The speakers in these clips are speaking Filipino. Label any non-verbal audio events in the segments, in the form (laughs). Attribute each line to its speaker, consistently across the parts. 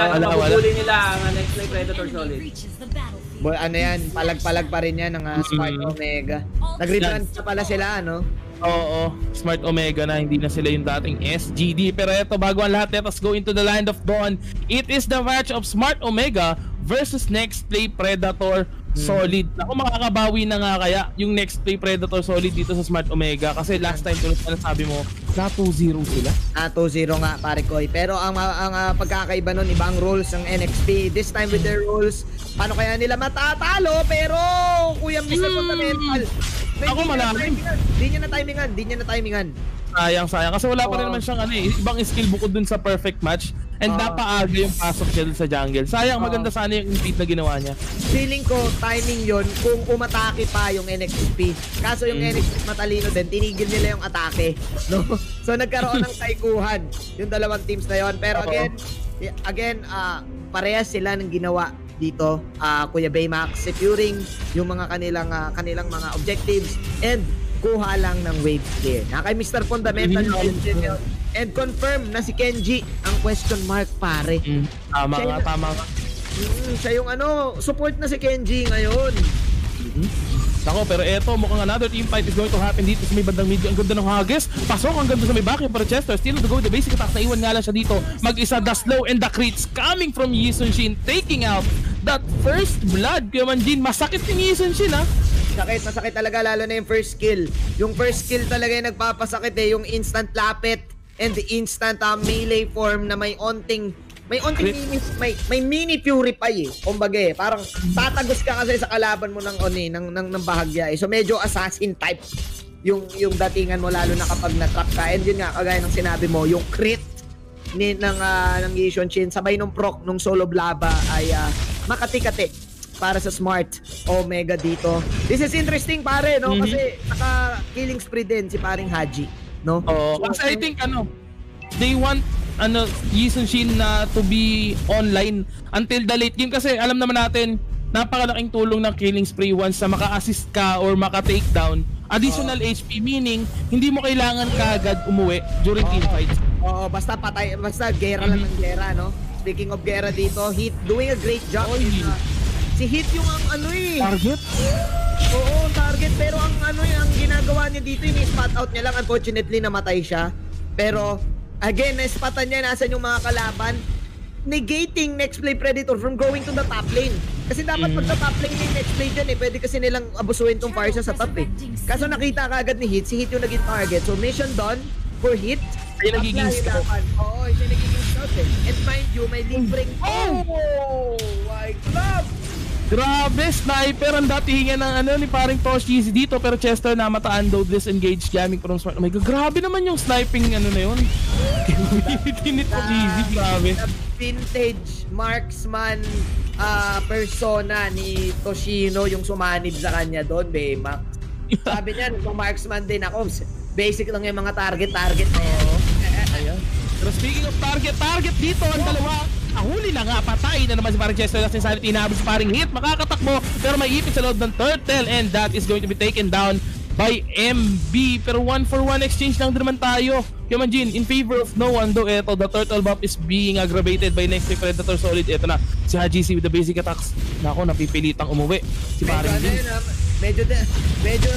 Speaker 1: natin
Speaker 2: wala,
Speaker 1: mabubuli nila ang next play Predator Solid.
Speaker 3: Boy, ano yan, palag-palag pa rin yan ng uh, Smart
Speaker 2: Mm.
Speaker 3: Omega. Nag-rebrand na pala sila, ano?
Speaker 2: Oo, Smart Omega na, hindi na sila yung dating SGD. Pero eto, bago ang lahat, let us go into the Land of Dawn. It is the match of Smart Omega versus Next Play Predator Solid. Ako makakabawi na nga kaya yung Next Play Predator Solid dito sa Smart Omega. Kasi last time, tulad na sabi mo, na 2-0 sila.
Speaker 3: Ah, 2-0 nga, pare Koy. Pero ang, ang ah, pagkakaiba nun, ibang rules ng NXT. This time with their rules, paano kaya nila matatalo? Pero, Kuya Mr.
Speaker 2: Hmm.
Speaker 3: Fundamental,
Speaker 2: Ako malalim.
Speaker 3: Hindi niya na timingan, hindi niya na timingan.
Speaker 2: Sayang, sayang. Kasi wala pa rin naman siyang ano eh, ibang skill bukod dun sa perfect match. And
Speaker 3: Oo.
Speaker 2: napaaga yung pasok niya dun sa jungle. Sayang,
Speaker 3: Oo.
Speaker 2: maganda sana yung impede na ginawa niya.
Speaker 3: Feeling ko, timing yon kung umatake pa yung NXT. Kaso yung
Speaker 2: Mm.
Speaker 3: NXT matalino din, tinigil nila yung atake. No? (laughs) So nagkaroon ng taikuhan yung dalawang teams na yon. Pero again, y- again, ah parehas sila ng ginawa dito, ah Kuya Baymax, securing yung mga kanilang ah, kanilang mga objectives and kuha lang ng wave clear. Na kay Mr. Fundamental
Speaker 2: Mhm.
Speaker 3: clear yun. And confirm na si Kenji ang question mark pare.
Speaker 2: Mm, tama
Speaker 3: Siya
Speaker 2: nga,
Speaker 3: yun.
Speaker 2: tama nga.
Speaker 3: Mm, siya yung ano, support na si Kenji ngayon.
Speaker 2: Nako, pero eto, mukhang another team fight is going to happen dito sa may bandang medyo. Ang ganda ng Haggis. Pasok ang ganda sa may back para Chester. Still the go. The basic attack. Naiwan nga lang siya dito. Mag-isa, the slow and the crits coming from Yisun Shin. Taking out that first blood. Kaya man Jin, masakit yung Yisun Shin ha.
Speaker 3: Sakit, masakit talaga lalo na yung first skill. Yung first skill talaga yung nagpapasakit eh, yung instant lapit and the instant uh, melee form na may onting may onting mini, may, may mini purify eh. Kumbaga eh, parang tatagos ka kasi sa kalaban mo ng oni, ng, ng, ng bahagya eh. So medyo assassin type yung yung datingan mo lalo na kapag na-trap ka. And yun nga, kagaya ng sinabi mo, yung crit ni ng uh, ng Yishon Shin sabay nung proc nung solo blaba ay ah, makati-kati para sa smart Omega dito. This is interesting pare no
Speaker 2: Mhm.
Speaker 3: kasi naka killing spree din si paring Haji no.
Speaker 2: Oh,
Speaker 3: So,
Speaker 2: kasi I think ano, they want ano Yisun Shin na to be online until the late game kasi alam naman natin napakalaking tulong ng killing spree once na maka-assist ka or maka-takedown additional HP meaning hindi mo kailangan kaagad umuwi during team fights.
Speaker 3: Oo, basta patay, basta gera lang ng gera no. Speaking of gera dito, Heat doing a great job.
Speaker 2: Oy.
Speaker 3: in, uh, si Heat yung ang ano eh.
Speaker 2: Target?
Speaker 3: Oo, target. Pero ang ano yung ang ginagawa niya dito, yung spot out niya lang. Unfortunately, namatay siya. Pero, again, na-spotan niya nasan yung mga kalaban. Negating next play Predator from going to the top lane. Kasi dapat
Speaker 2: Mm.
Speaker 3: pag sa top lane yung next play dyan eh, pwede kasi nilang abusuin tong fire sa top eh. Kaso nakita ka agad ni Hit, si Hit yung naging target. So mission done for Hit.
Speaker 2: Siya nagiging scout.
Speaker 3: Oo, siya nagiging scout eh. And mind you, may libreng... Oh! My glove!
Speaker 2: Grabe, sniper ang datingan ng ano ni paring Toshi dito pero Chester namataan daw disengage gaming from smart. Oh my God, grabe naman yung sniping ano na yun. Gamitin nito easy, grabe.
Speaker 3: vintage marksman ah, persona ni Toshino yung sumanib sa kanya doon, Baymax. Sabi niya, nung marksman din ako, basic lang yung mga target-target na. (laughs)
Speaker 2: Ayan. Pero speaking of target, target dito ang dalawa. Nahuli na nga, patay na naman si parang Chester Last Insanity. Inaabot si paring hit, makakatakbo. Pero may ipit sa loob ng turtle and that is going to be taken down by MB. Pero one for one exchange lang din naman tayo. Yaman in favor of no one though, eto, the turtle buff is being aggravated by next Predator Solid. Eto na, si Haji C with the basic attacks. Nako, napipilitang umuwi. Si
Speaker 3: ano
Speaker 2: Jin.
Speaker 3: yun, ah, medyo, de- medyo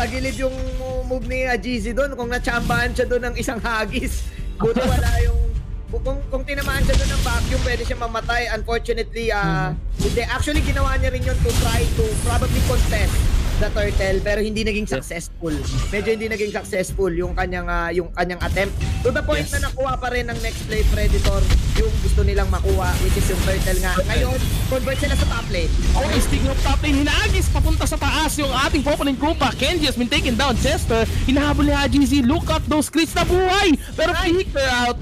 Speaker 3: tagilid yung move ni Ajizi doon. Kung natsambahan siya doon ng isang hagis, buti wala yung kung, kung tinamaan siya doon ng vacuum, pwede siya mamatay. Unfortunately, ah hindi. Actually, ginawa niya rin yun to try to probably contest the turtle pero hindi naging successful. Medyo hindi naging successful yung kanyang ah, yung kanyang attempt. To the point
Speaker 2: Yes.
Speaker 3: na nakuha pa rin ng next play predator yung gusto nilang makuha which is yung turtle nga. Ngayon, convert sila sa top lane.
Speaker 2: Okay, speaking of top lane, hinagis papunta sa taas yung ating Popanin Krupa. Kenji has been taken down. Chester, hinahabol ni Haji Z. Look at those crits na buhay! Pero Flicker out.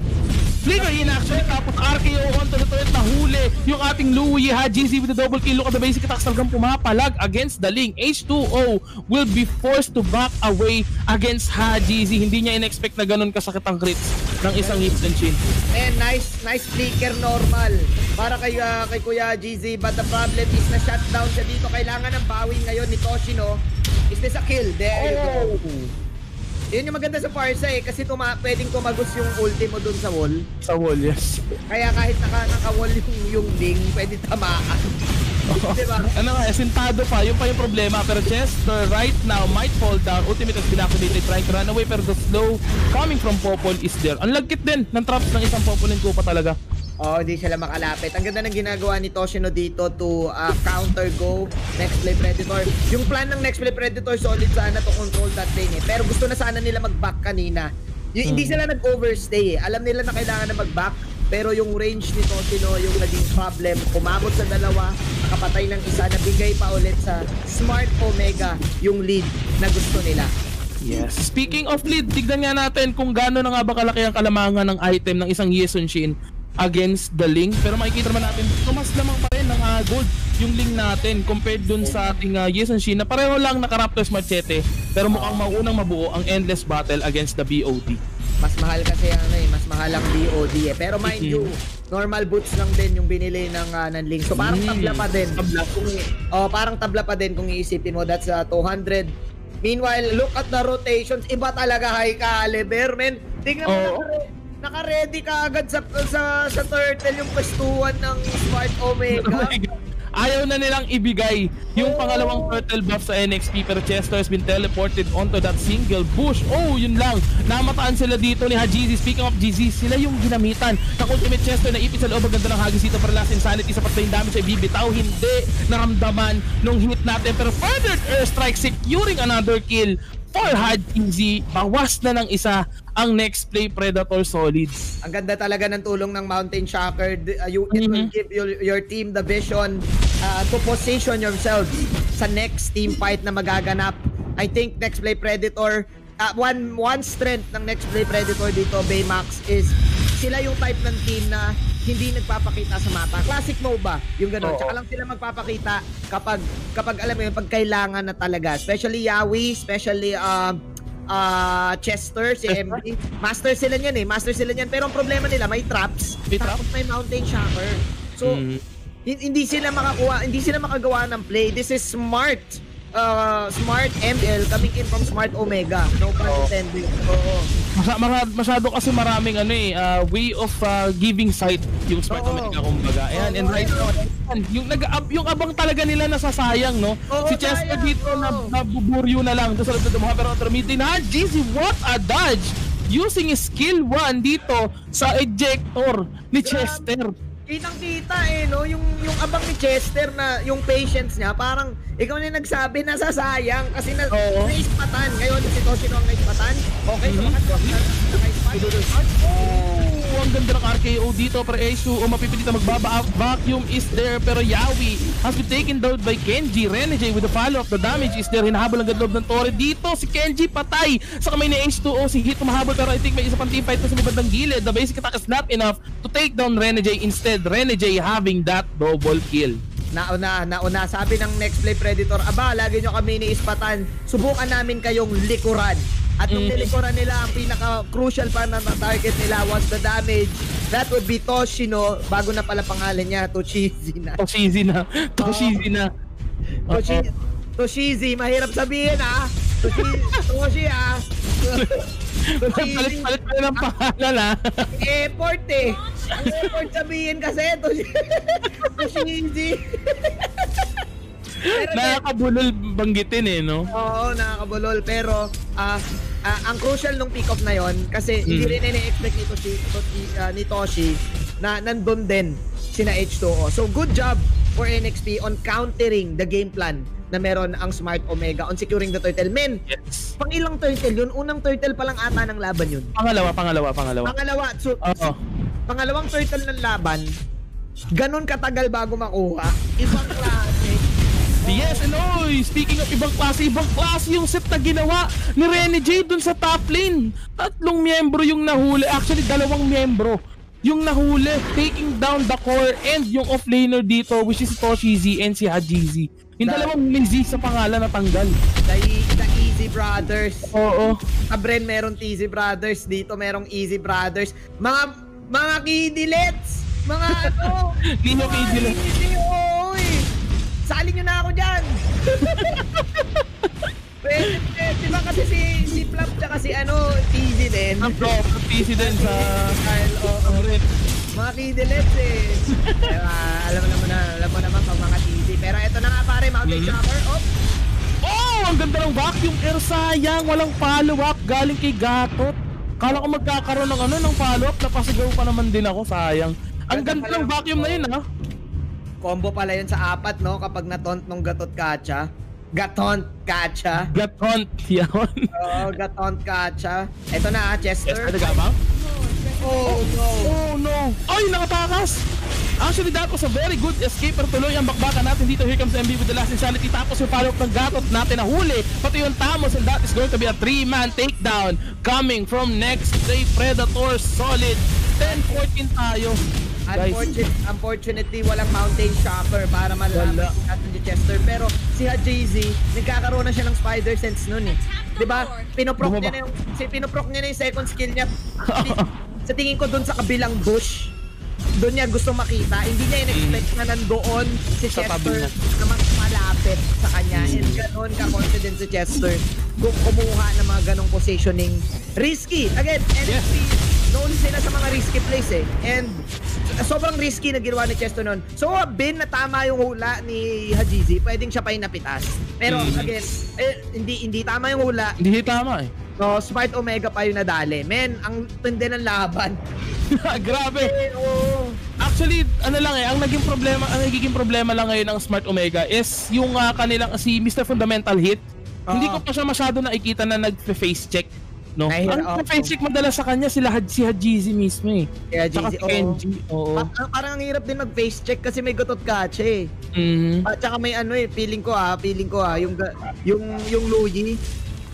Speaker 2: Flicker in actually tapos RKO onto the turret na huli yung ating Louie Z with the double kill. Look at the basic attacks talagang pumapalag against the Ling. H2O will be forced to back away against Z. Hindi niya in-expect na ganun kasakit ang crits ng isang hips and chin.
Speaker 3: And nice, nice flicker normal para kay, ah, kay Kuya GZ. But the problem is na shutdown siya dito. Kailangan ng bawi ngayon ni Toshino. Is this a kill? There you go. Yun yung maganda sa Parsa eh, kasi tuma pwedeng tumagos yung ulti mo dun sa wall.
Speaker 2: Sa wall, yes.
Speaker 3: Kaya kahit naka, naka-wall yung, yung Ling, pwede tamaan. diba?
Speaker 2: Ano nga, sintado pa, yun pa yung problema. Pero Chester right now might fall down. Ultimate has been activated, trying to run away. Pero the slow coming from Popol is there. Ang lagkit din ng traps ng isang Popol ko pa talaga.
Speaker 3: Oh, hindi sila makalapit. Ang ganda ng ginagawa ni Toshino dito to uh, counter go Next Play Predator. Yung plan ng Next Play Predator solid sana to control that lane eh. Pero gusto na sana nila mag-back kanina. Y- Hindi
Speaker 2: Hmm.
Speaker 3: sila nag-overstay eh. Alam nila na kailangan na mag-back. Pero yung range ni Toshino yung naging problem. Kumabot sa dalawa, nakapatay ng isa, nabigay pa ulit sa Smart Omega yung lead na gusto nila.
Speaker 2: Yes. Speaking of lead, tignan nga natin kung gaano na nga ba kalaki ang kalamangan ng item ng isang Yesun Shin against the Ling. Pero makikita naman natin, tumas lamang pa rin ng ah, gold yung Ling natin compared dun sa ating uh, Yesun Shin na pareho lang naka-Raptors Machete pero mukhang maunang mabuo ang endless battle against the BOD.
Speaker 3: Mas mahal kasi ano eh, mas mahal ang BOD eh. Pero mind
Speaker 2: Mhm.
Speaker 3: you, normal boots lang din yung binili ng uh, ng Link. So parang
Speaker 2: Mm.
Speaker 3: tabla pa din.
Speaker 2: Tabla.
Speaker 3: Kung, oh, parang tabla pa din kung iisipin mo. That's uh, 200. Meanwhile, look at the rotations. Iba talaga high caliber, men. Tingnan mo, naka- naka-ready ka agad sa, sa, sa turtle yung pwestuhan ng Smart Omega. (laughs)
Speaker 2: Ayaw na nilang ibigay yung
Speaker 3: Oo.
Speaker 2: pangalawang turtle buff sa NXP pero Chester has been teleported onto that single bush. Oh, yun lang. Namataan sila dito ni Hajizi. Speaking of GZ, sila yung ginamitan ng ultimate Chester na ipit sa loob. Ganda ng hagis dito para last insanity sa patay damage ay bibitaw. Hindi naramdaman nung hit natin. Pero further airstrike securing another kill for Hajizi. Bawas na ng isa ang next play Predator Solid.
Speaker 3: Ang ganda talaga ng tulong ng Mountain Shocker. Uh, you, it will
Speaker 2: Mhm.
Speaker 3: give your, your team the vision uh, to position yourselves sa next team fight na magaganap. I think next play Predator, uh, one one strength ng next play Predator dito, Baymax, is sila yung type ng team na hindi nagpapakita sa mata. Classic MOBA, yung gano'n.
Speaker 2: Oo.
Speaker 3: Tsaka lang sila magpapakita kapag, kapag alam mo yun, pag kailangan na talaga. Especially Yawi, especially uh, uh, Chester, si? MB. Master sila niyan eh. Master sila niyan. Pero ang problema nila, may traps.
Speaker 2: May
Speaker 3: tapos may mountain shocker. So,
Speaker 2: Mm.
Speaker 3: hin- hindi sila makakuha, hindi sila makagawa ng play. This is smart. Uh, smart ML coming in from Smart Omega. No pun
Speaker 2: Oo.
Speaker 3: intended. Oo.
Speaker 2: Masa- masyado kasi maraming ano eh, uh, way of uh, giving sight yung Smart
Speaker 3: Oo.
Speaker 2: Omega kumbaga. Ayan, and
Speaker 3: Oo,
Speaker 2: right now, yung nag yung abang talaga nila nasasayang, no?
Speaker 3: Oo,
Speaker 2: si Chester dito na nabuburyo na lang sa loob ng mga pero automated na GZ what a dodge using skill 1 dito sa ejector ni
Speaker 3: Grabe. Kitang-kita eh, no? Yung, yung abang ni Chester na yung patience niya, parang ikaw na nagsabi na sasayang kasi na,
Speaker 2: Oo.
Speaker 3: naispatan. Ngayon, si Toshino ang naispatan. Okay, so
Speaker 2: Mhm.
Speaker 3: bakit na, nakaispat?
Speaker 2: Oh, ang ganda ng RKO dito pero Ace o mapipilitan magbaba vacuum is there. Pero Yawi has been taken down by Kenji. Renegade with the follow up the damage is there. Hinahabol ang gadloob ng Torre. Dito si Kenji patay. Sa kamay ni H2O si Hit mahabol pero I think may isa pang team fight sa may bandang gilid. The basic attack is not enough to take down Renegade instead. Renegade having that double kill.
Speaker 3: Nauna, nauna. Sabi ng Next Play Predator, aba, lagi nyo kami iniispatan. Subukan namin kayong likuran. At nung
Speaker 2: Mm.
Speaker 3: nilikuran nila, ang pinaka-crucial pa na target nila was the damage. That would be Toshino, bago na pala pangalan niya, Toshizi na.
Speaker 2: Toshizi na (laughs) Toshizi na
Speaker 3: Toshi, Toshizi, mahirap sabihin ah. Toshi, (laughs) Toshi ah. Toshizi.
Speaker 2: palit-palit pa ng pangalan ha
Speaker 3: Effort eh. Ang effort sabihin kasi, Toshi, (laughs) Toshizi. Pero
Speaker 2: nakakabulol banggitin eh no
Speaker 3: Oo, nakakabulol. Pero, ah ah, ang crucial nung pick-up na yon kasi hindi
Speaker 2: Mm.
Speaker 3: rin ini-expect ni Toshi, Toshi, ah, ni Toshi na nandun din sina H2O. So, good job for NXP on countering the game plan na meron ang Smart Omega on securing the turtle. Men,
Speaker 2: yes
Speaker 3: pang ilang turtle yun? Unang turtle pa lang ata ng laban yun.
Speaker 2: pangalawa pangalawa pangalawa
Speaker 3: Pangalawa, so,
Speaker 2: Oo.
Speaker 3: pangalawang turtle ng laban, ganun katagal bago makuha. Ibang klase. (laughs)
Speaker 2: Yes, and oy, speaking of ibang klase, ibang klase yung set na ginawa ni Rene J dun sa top lane. Tatlong miyembro yung nahuli, actually dalawang miyembro yung nahuli, taking down the core and yung offlaner dito which is Toshi Z and si Hajizi. Yung dalawang may Z sa pangalan na tanggal.
Speaker 3: The, the Easy Brothers.
Speaker 2: Oo.
Speaker 3: Sa Bren meron Easy Brothers, dito merong Easy Brothers. Mga mga kidilets, mga ano, (laughs)
Speaker 2: Ninyo
Speaker 3: mga
Speaker 2: Kidilets.
Speaker 3: Sali nyo na ako dyan. (laughs) Pwede, pwede. Ba kasi si, si Flap tsaka si ano, easy din.
Speaker 2: Ang pro, PC din sa...
Speaker 3: Kyle, oo.
Speaker 2: Red.
Speaker 3: Mga kidilets eh. Diba, alam mo naman na, alam mo naman pag mga easy. Pero eto na nga pare, mountain
Speaker 2: Mhm.
Speaker 3: chopper. Oh,
Speaker 2: Oh, ang ganda ng vacuum air sayang, walang follow-up galing kay Gatot. Kala ko magkakaroon ng ano ng follow-up, napasigaw pa naman din ako, sayang. Ang
Speaker 3: Ganda
Speaker 2: ng
Speaker 3: ng
Speaker 2: vacuum na yun, ha?
Speaker 3: Combo pala yun sa apat, no? Kapag natont nung gatot kacha. Gatont kacha.
Speaker 2: Gatot, yun.
Speaker 3: Oo, gatont kacha. Eto na, ah,
Speaker 2: Yes,
Speaker 3: Chester.
Speaker 2: talaga ba?
Speaker 3: Oh, no.
Speaker 2: Oh no! Ay, nakatakas! Actually, that was a very good escape pero tuloy ang bakbakan natin dito. Here comes MB with the last insanity. Tapos yung follow-up ng gatot natin na huli. Pati yung Tamos and that is going to be a three-man takedown coming from next day Predator Solid. 10-14 tayo. Guys,
Speaker 3: Unfortunately, unfortunately, walang mountain chopper para malaman
Speaker 2: Wala.
Speaker 3: natin si Chester. Pero si Hajizi, nagkakaroon na siya ng spider sense nun eh. 'Di ba? Pinoproc
Speaker 2: Bumaba.
Speaker 3: niya na yung si pinoproc niya na yung second skill niya. (laughs) sa tingin ko dun sa kabilang bush, doon niya gusto makita. Hindi niya in-expect na nandoon si
Speaker 2: Sa tabi
Speaker 3: Chester
Speaker 2: niya.
Speaker 3: na mas malapit sa kanya. And ganoon ka-confident si Chester kung kumuha ng mga ganong positioning. Risky. Again, NXT, known sila sa mga risky plays eh. And sobrang risky na ginawa ni Chester noon. So, uh, bin na tama yung hula ni Hajizi, pwedeng siya pa yung napitas. Pero
Speaker 2: Mhm.
Speaker 3: again, eh, hindi hindi tama yung hula.
Speaker 2: Hindi tama eh.
Speaker 3: No, Smart Omega pa yung nadali. Men, ang tindi ng laban. (laughs)
Speaker 2: Grabe!
Speaker 3: Eh, oo.
Speaker 2: Actually, ano lang eh, ang naging problema, ang nagiging problema lang ngayon ng Smart Omega is yung ah, kanilang si Mr. Fundamental Hit. Hindi
Speaker 3: Oo.
Speaker 2: ko pa siya masyado nakikita na nagfe-face check. No?
Speaker 3: Nahihira-
Speaker 2: Ang face check madalas sa kanya sila si Hajizi mismo eh. Tsaka
Speaker 3: Hajizi, oo.
Speaker 2: Kenji. Oo.
Speaker 3: Pa- parang ang hirap din mag-face check kasi may gutot kache eh.
Speaker 2: Mhm.
Speaker 3: At saka may ano eh, feeling ko ah, feeling ko ah, yung yung yung Luigi.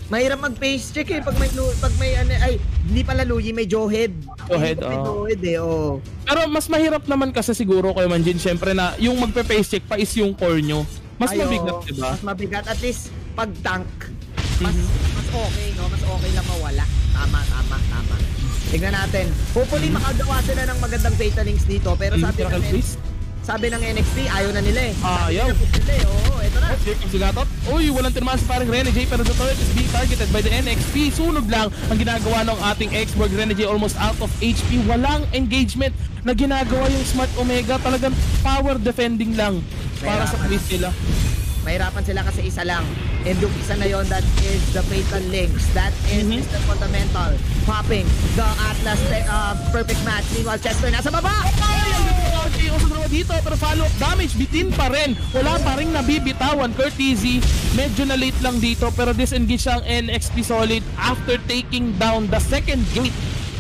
Speaker 3: Mahirap mag-face check eh pag may pag may ano ay hindi pala Luigi, may. Joehead, May
Speaker 2: oo.
Speaker 3: Joehead eh, oo.
Speaker 2: Pero mas mahirap naman kasi siguro kayo Manjin, syempre na yung magpe-face check pa is yung core nyo. Mas
Speaker 3: Ay,
Speaker 2: mabigat, diba?
Speaker 3: Mas mabigat at least pag tank mas mas okay no, mas okay lang mawala. Tama, tama, tama. Tingnan natin. Hopefully makagawa sila ng magandang Fatalings dito pero
Speaker 2: Mhm,
Speaker 3: sabi ng
Speaker 2: Please.
Speaker 3: sabi ng NXT ayaw na nila eh.
Speaker 2: Ah, ayaw.
Speaker 3: eh. Oo, eto na.
Speaker 2: Here comes the Gatot. Uy, walang tinmaan si parang Rene J pero the turret is being targeted by the NXP. Sunog lang ang ginagawa ng ating X-Borg. Rene J almost out of HP. Walang engagement na ginagawa yung Smart Omega. Talagang power defending lang para sa place nila.
Speaker 3: Mahirapan sila kasi isa lang. And yung isa na yon that is the Fatal Links. That is
Speaker 2: Mhm.
Speaker 3: Mr. Fundamental. Popping the Atlas uh, perfect match. Meanwhile, Chester nasa baba!
Speaker 2: Ay, ang ganda ng RKO sa dalawa dito pero follow-up damage bitin pa rin. Wala pa rin nabibitawan. Kurt Easy, medyo na late lang dito pero disengage ang NXP Solid after taking down the second gate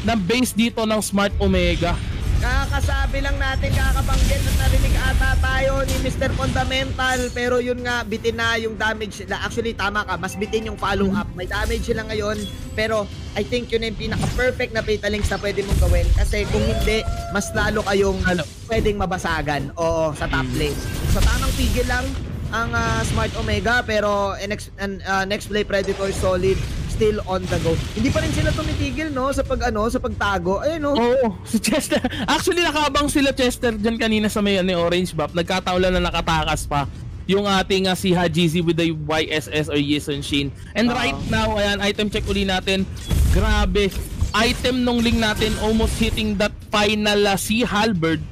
Speaker 2: ng base dito ng Smart Omega.
Speaker 3: Kakasabi lang natin, kakabanggit at narinig ata tayo ni Mr. Fundamental. Pero yun nga, bitin na yung damage sila. Actually, tama ka, mas bitin yung follow-up. May damage sila ngayon. Pero I think yun yung pinaka-perfect na Fatalings na pwede mong gawin. Kasi kung hindi, mas lalo kayong
Speaker 2: Lalo.
Speaker 3: pwedeng mabasagan. Oo, sa top lane. So tamang pigil lang ang ah, Smart Omega pero next uh, next play Predator solid still on the go. Hindi pa rin sila tumitigil no sa pag ano, sa pagtago. Ayun no.
Speaker 2: Oo, si Chester. Actually, nakabang sila Chester dyan kanina sa may ano, orange buff. Nagkataon lang na nakatakas pa yung ating uh, si Hajizi with the YSS or Yison Shin. And
Speaker 3: Oo.
Speaker 2: right now, ayan, item check uli natin. Grabe. Item nung link natin almost hitting that final uh, Sea Halberd.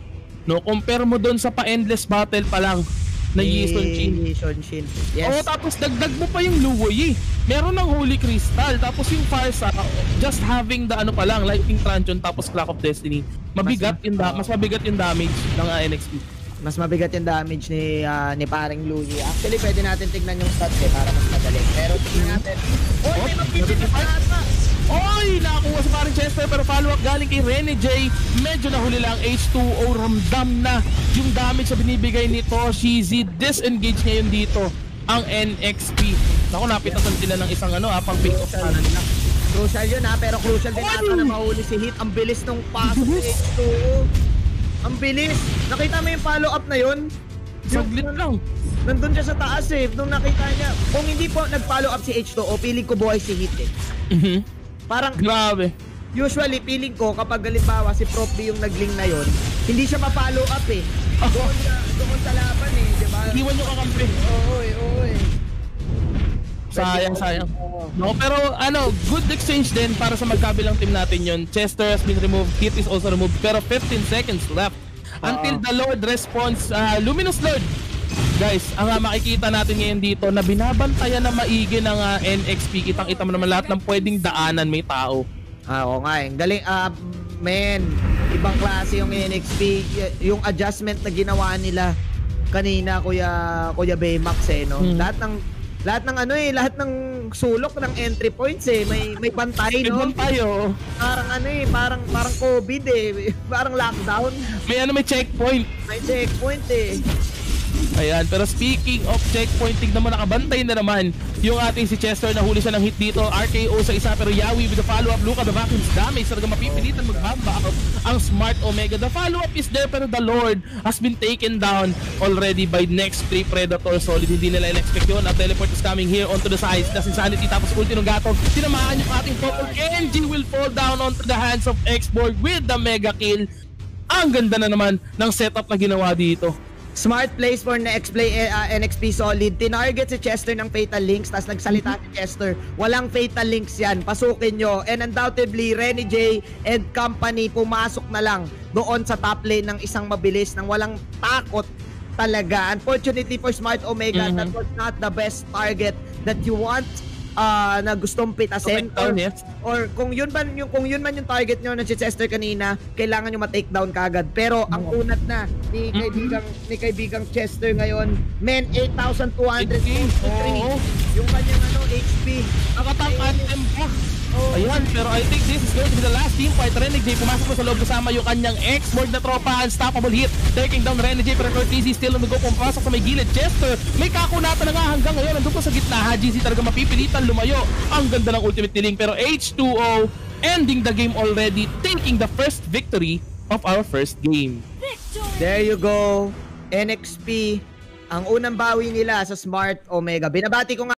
Speaker 2: No, compare mo doon sa pa-endless battle pa lang na Yison Shin.
Speaker 3: Yison Shin.
Speaker 2: Oo,
Speaker 3: Yes.
Speaker 2: tapos dagdag mo pa yung Luoy eh. Meron ng Holy Crystal, tapos yung Farsa, just having the ano pa lang, Lightning Truncheon, tapos Clock of Destiny. Mabigat
Speaker 3: Mas-
Speaker 2: yung da- mas mabigat yung damage ng uh.
Speaker 3: Mas mabigat yung damage ni ah, ni paring Louie. Actually, pwede natin tignan yung stats eh para mas madali. Pero tignan natin. Oy, may na ata.
Speaker 2: Oy! Nakakuha sa paring Chester pero follow-up galing kay Rene J. Medyo nahuli lang H2O. Ramdam na yung damage na binibigay ni Toshizi. Disengage ngayon dito ang NXP. Naku, napitasan sila ng isang ano, ah, pang pick off sana nila.
Speaker 3: Crucial yun ha, pero crucial din ata na mahuli si Hit. Ang bilis nung pasok ni
Speaker 2: Bilis.
Speaker 3: H2O. Ang bilis. Nakita mo yung follow-up na yun?
Speaker 2: Saglit lang.
Speaker 3: Nandun siya sa taas eh. Nung nakita niya. Kung hindi po nag-follow up si H2O, feeling ko buhay si Hit eh.
Speaker 2: Mhm.
Speaker 3: Parang
Speaker 2: Grabe.
Speaker 3: usually feeling ko kapag halimbawa si Prof B yung nag-link na yon, hindi siya ma-follow up eh. Doon, sa, doon sa laban eh, di ba?
Speaker 2: Iwan yung kakampi.
Speaker 3: Oo eh, oo.
Speaker 2: Sayang, sayang. No, pero ano, good exchange din para sa magkabilang team natin yon. Chester has been removed, Kit is also removed, pero 15 seconds left until the Lord responds, uh, Luminous Lord. Guys, ang uh, makikita natin ngayon dito na binabantayan na maigi ng uh, NXP. Kitang-kita mo naman lahat ng pwedeng daanan may tao.
Speaker 3: Ah, oo nga. eh. Galing, ah, men, ibang klase yung NXP. Y- Yung adjustment na ginawa nila kanina, Kuya, Kuya Baymax eh, no?
Speaker 2: Hmm.
Speaker 3: Lahat ng, lahat ng ano eh, lahat ng sulok ng entry points eh, may, may bantay, no?
Speaker 2: Ibang tayo.
Speaker 3: Parang ano eh, parang, parang COVID eh, parang lockdown.
Speaker 2: May ano, may checkpoint.
Speaker 3: May checkpoint eh.
Speaker 2: Ayan, pero speaking of checkpoint, tignan mo nakabantay na naman yung ating si Chester. Nahuli siya ng hit dito. RKO sa isa, pero Yawi with the follow-up. Luka, the vacuum's damage. Talaga mapipilitan magbamba ang Smart Omega. The follow-up is there, pero the Lord has been taken down already by next three Predator. Solid, hindi nila in-expect yun. At teleport is coming here onto the sides. That's Insanity, tapos ulti ng gatong. Tinamaan yung ating purple. Kenji will fall down onto the hands of X-Borg with the mega kill. Ang ganda na naman ng setup na ginawa dito.
Speaker 3: Smart plays for eh, ah, NXP Solid. Tinarget si Chester ng Fatal Links tapos nagsalita si Chester. Walang Fatal Links yan. Pasukin nyo. And undoubtedly, Renny J and company pumasok na lang doon sa top lane ng isang mabilis nang walang takot talaga. Unfortunately for Smart Omega,
Speaker 2: Mhm.
Speaker 3: that was not the best target that you want ah, na gustong pitasin.
Speaker 2: Takedown,
Speaker 3: Or-
Speaker 2: yes.
Speaker 3: or kung yun man yung kung yun man yung target nyo na si Chester kanina, kailangan nyo ma-take down kagad. Pero ang unat na ni kaibigang ni kaibigang Chester ngayon, men 8,200
Speaker 2: Oo.
Speaker 3: Yung kanyang ano HP.
Speaker 2: Nakatang anthem pa.
Speaker 3: Oh,
Speaker 2: Ayan, pero I think this is going to be the last team fight. Renegade pumasok po sa loob kasama yung kanyang ex-board na tropa. Unstoppable hit. Taking down Renegade pero Cortese still on the go. Pumasok sa may gilid. Chester, may kakunatan na nga hanggang ngayon. Nandun po sa gitna. HGC talaga mapipilitan lumayo. Ang ganda ng ultimate niling. Pero H2O ending the game already. Taking the first victory of our first game.
Speaker 3: there you go. NXP ang unang bawi nila sa Smart Omega. Binabati ko nga